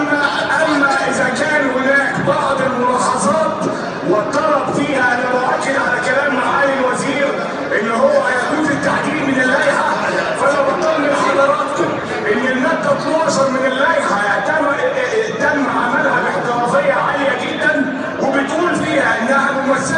أما أما إذا كان هناك بعض الملاحظات والطلب فيها أنا بأكد على كلام معالي الوزير إن هو هيجوز التعديل من اللائحة. فأنا بطلب من حضراتكم إن المادة 12 من اللائحة تم عملها باحترافية عالية جدا وبتقول فيها إنها ممثلة.